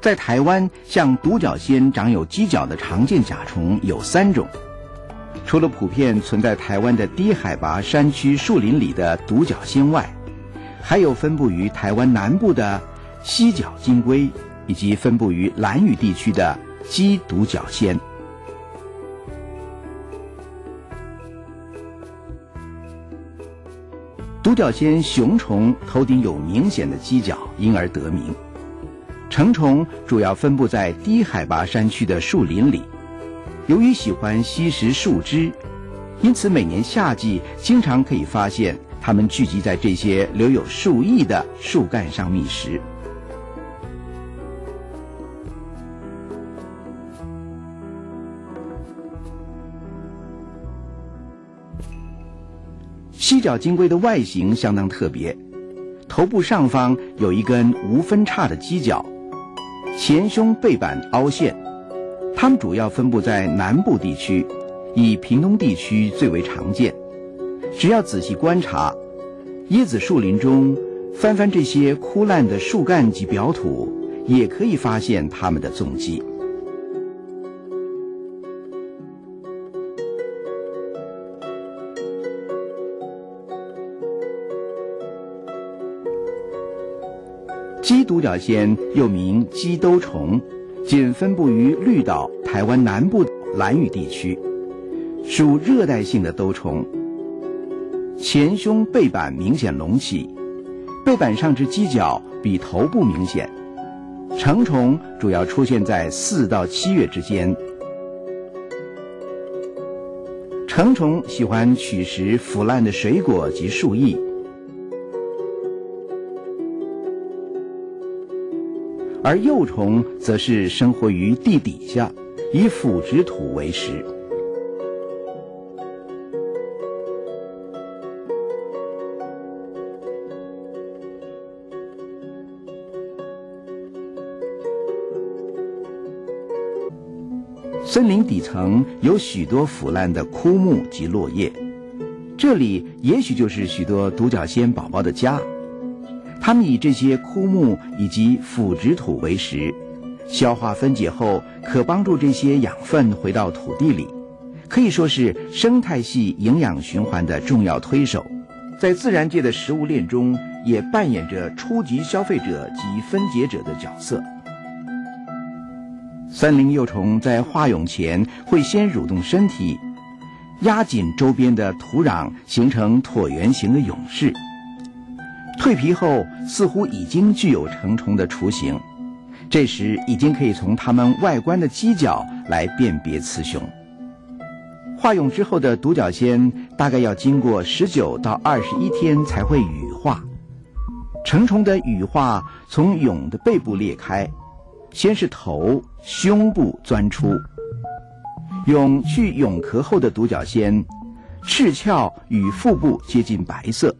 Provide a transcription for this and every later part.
在台湾，像独角仙长有犄角的常见甲虫有三种。除了普遍存在台湾的低海拔山区树林里的独角仙外，还有分布于台湾南部的犀角金龟，以及分布于兰屿地区的鸡独角仙。独角仙雄虫头顶有明显的犄角，因而得名。成虫主要分布在低海拔山区的树林里，由于喜欢吸食树枝，因此每年夏季经常可以发现它们聚集在这些留有树翼的树干上觅食。犀角金龟的外形相当特别，头部上方有一根无分叉的犄角。前胸背板凹陷，它们主要分布在南部地区，以屏东地区最为常见。只要仔细观察，椰子树林中翻翻这些枯烂的树干及表土，也可以发现它们的踪迹。鸡独角仙又名鸡兜虫，仅分布于绿岛、台湾南部兰屿地区，属热带性的兜虫。前胸背板明显隆起，背板上之犄角比头部明显。成虫主要出现在四到七月之间。成虫喜欢取食腐烂的水果及树叶。而幼虫则是生活于地底下，以腐殖土为食。森林底层有许多腐烂的枯木及落叶，这里也许就是许多独角仙宝宝的家。它们以这些枯木以及腐殖土为食，消化分解后可帮助这些养分回到土地里，可以说是生态系营养循环的重要推手，在自然界的食物链中也扮演着初级消费者及分解者的角色。森林幼虫在化蛹前会先蠕动身体，压紧周边的土壤，形成椭圆形的蛹室。蜕皮后，似乎已经具有成虫的雏形，这时已经可以从它们外观的犄角来辨别雌雄。化蛹之后的独角仙大概要经过十九到二十一天才会羽化。成虫的羽化从蛹的背部裂开，先是头、胸部钻出。蛹去蛹壳后的独角仙，翅鞘与腹部接近白色。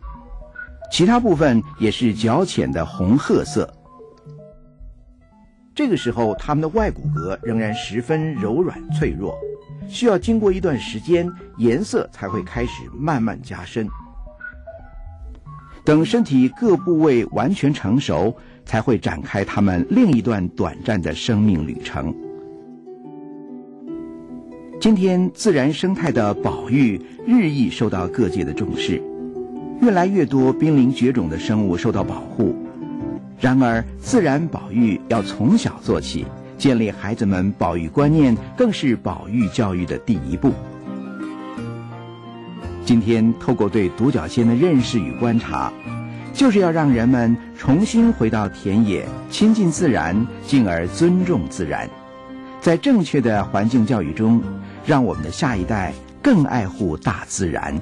其他部分也是较浅的红褐色。这个时候，它们的外骨骼仍然十分柔软脆弱，需要经过一段时间，颜色才会开始慢慢加深。等身体各部位完全成熟，才会展开它们另一段短暂的生命旅程。今天，自然生态的保育日益受到各界的重视。越来越多濒临绝种的生物受到保护，然而自然保育要从小做起，建立孩子们保育观念，更是保育教育的第一步。今天透过对独角仙的认识与观察，就是要让人们重新回到田野，亲近自然，进而尊重自然，在正确的环境教育中，让我们的下一代更爱护大自然。